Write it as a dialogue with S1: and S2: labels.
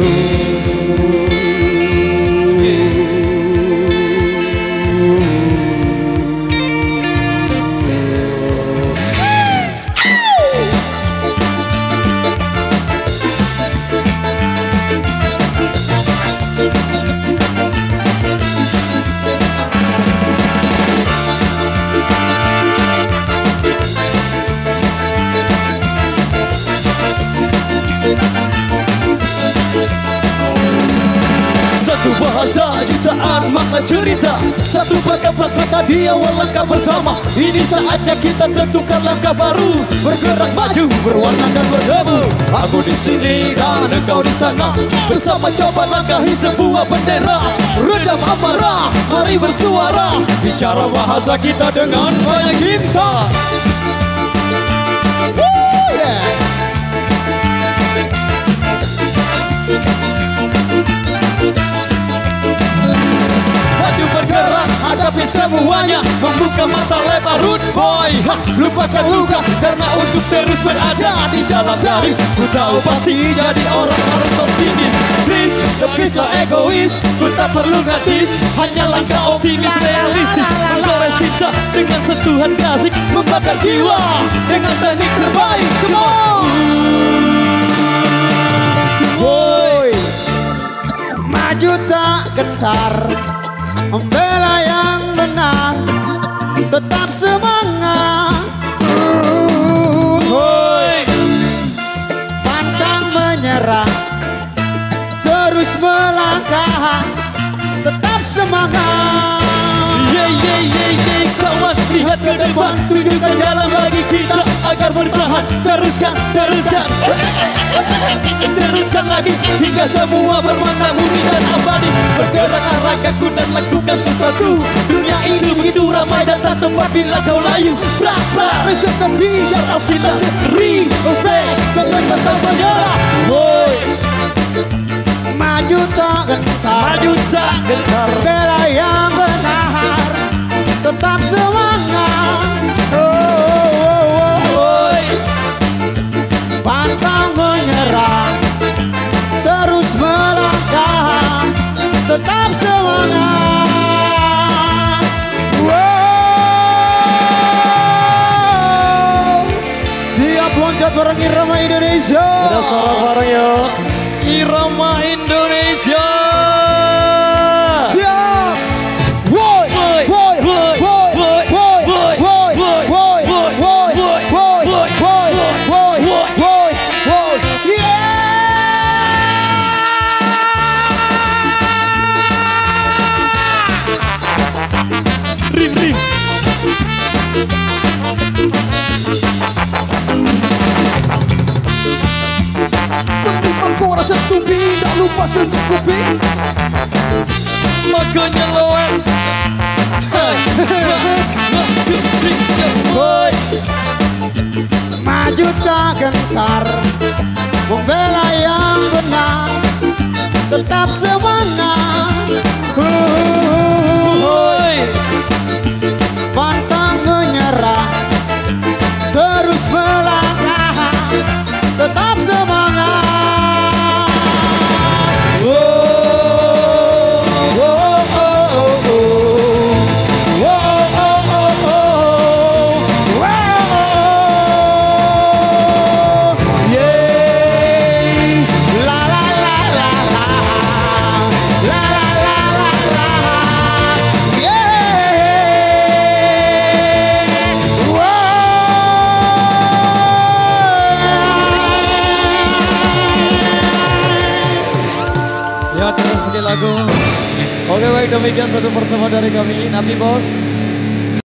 S1: Ooh. Makna cerita. Satu bakat mata dia langkah bersama. Ini saatnya kita tentukan langkah baru. Bergerak maju, berwarnakan berdebu. Aku di sini dan engkau di sana. Bersama coba langkahi sebuah bendera. Redam amarah, mari bersuara. Bicara bahasa kita dengan banyak cinta semuanya Membuka mata lebar root boy. Ha, Lupakan luka karena untuk terus berada di dalam garis. Ku tahu pasti jadi orang harus optimis. Please, tepis egois Ku tak perlu gratis. Hanya langkah optimis realistis. Menggores cinta dengan sentuhan klasik Membakar jiwa dengan teknik terbaik. Come on! Boy.
S2: Maju tak gentar Membela benar Tetap semangat.
S1: Boy
S2: Pantang menyerah. Terus melangkah. Tetap semangat.
S1: Ye ye ye ye kawan Lihat ke depan. Tunjukkan jalan bagi kita Agar bertahan. Teruskan Teruskan. Teruskan lagi. Hingga semua bermakna. Bumi dan abadi Bergerak arahkanku dan lakukan sesuatu ini begitu ramai dan tak tempat bila kau layu. Pra pra Mensesembi yang asli tak Respect. Respect. Tetap menyerah
S2: loncat bareng Irama Indonesia.
S1: Ada suara bareng yuk. Irama Indonesia
S2: Aku rasa tubi Tak lupa sentuh kopi
S1: Makanya lawan Boy
S2: Maju tak gentar Membela yang benar. Tetap semangat.
S1: Boy
S2: Pantang menyerah Terus melangkah
S1: Terus sekali lagu. Oke baik demikian satu persembahan dari kami. Nabi Bos